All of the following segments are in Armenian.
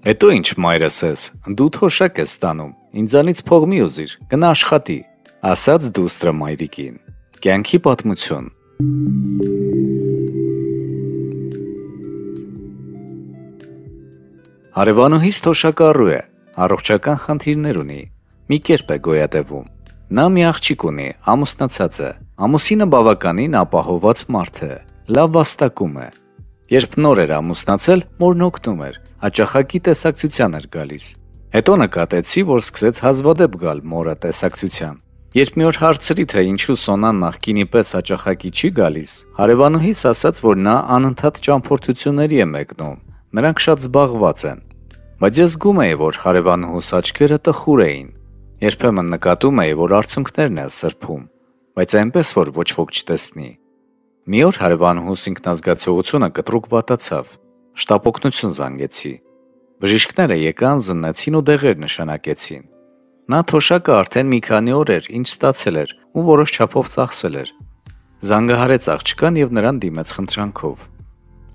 Հետո ինչ մայրս ես, դու թոշակ ես ստանում, ինձանից փող մի ուզիր, գնա աշխատի, ասաց դուստրը մայրիկին։ Կյանքի պատմություն։ Հարևանուհիս թոշակառու է, առողջական խնդիրներ ունի։ Մի կերպ է գոյատևում։ Նա մի աղջիկ ունի, ամուսնացած է։ Ամուսինը բավականին ապահոված մարդ է, լավ վաստակում է։ Երբ նոր էր ամուսնացել, մորն օգնում էր, հաճախակի տեսակցության էր գալիս։ Հետո նկատեցի, որ սկսեց հազվադեպ գալ մորը տեսակցության։ Երբ մի օր հարցրի, թե ինչու Սոնան նախկինի պես հաճախակի չի գալիս, հարևանուհիս ասաց, որ նա անընդհատ ճամփորդությունների է մեկնում։ Նրանք շատ զբաղված են։ Բայց ես զգում էի, որ հարևանուհուս աչքերը տխուր էին։ Երբեմն նկատում էի, որ արցունքներն է սրբում, բայց այնպես որ ոչ ոք չտեսնի։ Մի օր հարևանուհուս ինքնազգացողությունը կտրուկ վատացավ շտապօգնություն զանգեցի։ Բժիշկները եկան, զննեցին ու դեղեր նշանակեցին։ Նա թոշակը արդեն մի քանի օր էր, ինչ ստացել էր ու որոշ չափով ծախսել էր։ Զանգահարեց աղջկան եւ նրան դիմեց խնդրանքով։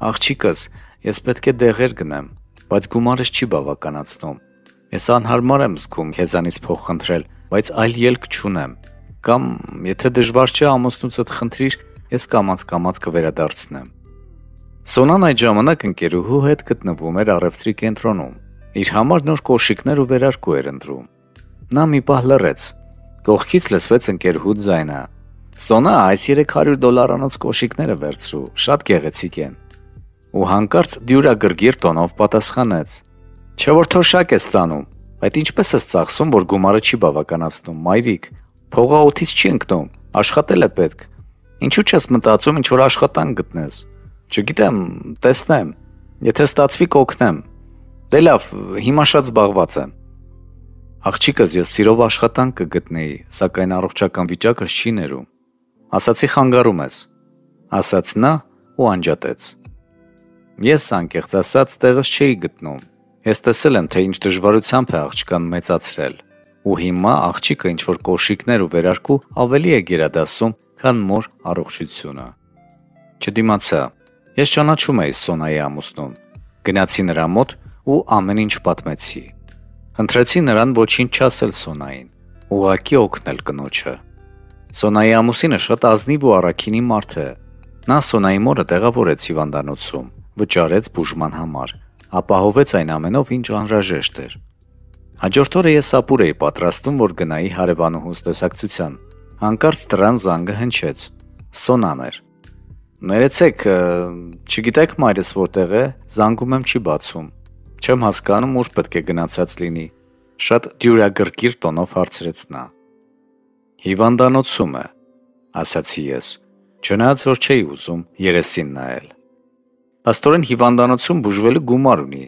Աղջիկս, ես պետք է դեղեր գնեմ, բայց գումարս չի բավականացնում։ Ես անհարմար եմ զգում քեզանից փող խնդրել, բայց այլ ելք չունեմ։ Կամ եթե դժվար չէ ամուսնուցդ խնդրիր, ես կամած-կամած կվերադարձնեմ։ Սոնան այդ ժամանակ ընկերուհու հետ գտնվում էր առևտրի կենտրոնում։ Իր համար նոր կոշիկներ ու վերարկու էր ընտրում։ Նա մի պահ լռեց։ Կողքից լսվեց ընկերուհու ձայնը։ Սոնա այս 300 դոլարանոց կոշիկները վերցրու, շատ գեղեցիկ են։ Ու հանկարծ դյուրագրգիռ տոնով պատասխանեց. Չէ որ թոշակ է ստանում, այդ ինչպես է ծախսում, որ գումարը չի բավականացնում, մայրիկ։ Փողը օթից չի ընկնում, աշխատել է պետք։ Ինչու՞ չես մտածում ինչ որ աշխատանք գտնես։ Չգիտեմ, տեսնեմ։ Եթե ստացվի կօգնեմ։ Դե լավ, հիմա շատ զբաղված եմ։ Աղջիկս ես սիրով աշխատանք կգտնեի, սակայն առողջական վիճակս չի ներում։ Ասացի խանգարում ես, ասաց նա ու անջատեց։ Ես անկեղծ ասած տեղս չէի գտնում։ Ես տեսել եմ, թե ինչ դժվարությամբ է աղջկան մեծացրել։ Ու հիմա աղջիկը ինչ որ կոշիկներ ու վերարկու ավելի է գերադասում, քան մոր առողջությունը։ Չդիմացա, Ես ճանաչում էի Սոնայի ամուսնուն։ Գնացի նրա մոտ ու ամեն ինչ պատմեցի։ Խնդրեցի նրան ոչինչ չասել Սոնային, ուղակի օգնել կնոջը։ Սոնայի ամուսինը շատ ազնիվ ու առաքինի մարդ է։ Նա Սոնայի մորը տեղավորեց հիվանդանոցում, վճարեց բուժման համար, ապահովեց այն ամենով, ինչ անհրաժեշտ էր։ Հաջորդ օրը ես ապուր էի պատրաստում, որ գնայի հարևանուհուս տեսակցության։ Հանկարծ դրան զանգը հնչեց։ Սոնան էր։ Ներեցեք, չգիտեք մայրս որտեղ է, զանգում եմ չի բացում։ Չեմ հասկանում ուր պետք է գնացած լինի։ Շատ դյուրագրգիռ տոնով հարցրեց նա։ Հիվանդանոցում է, ասացի ես։ Չնայած որ չէի ուզում երեսին նայել։ Աստորեն հիվանդանոցում բուժվելու գումար ունի։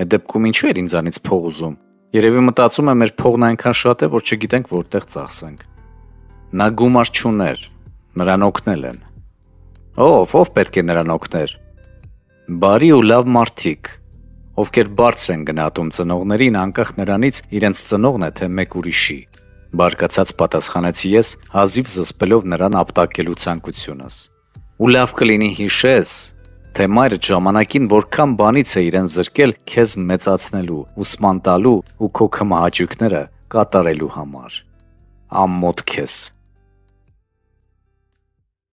Մեր դեպքում ինչու էր ինձանից փող ուզում։ Երևի մտածում է մեր փողն այնքան շատ է, որ չգիտենք որտեղ ծախսենք։ Նա գումար չուներ։ Նրան օգնել են։ Ով, ով պետք է նրան օգներ։ Բարի ու լավ մարդիկ, ովքեր բարձր են գնահատում ծնողներին անկախ նրանից իրենց ծնողն է թե մեկ ուրիշի։ Բարկացած պատասխանեցի ես, հազիվ զսպելով նրան ապտակելու ցանկությունս։ Ու լավ կլինի հիշես, թե մայրը ժամանակին որքան բանից է իրեն զրկել քեզ մեծացնելու, ուսման տալու ու քո կմահաճույքները կատարելու համար։ Ամմոթ քեզ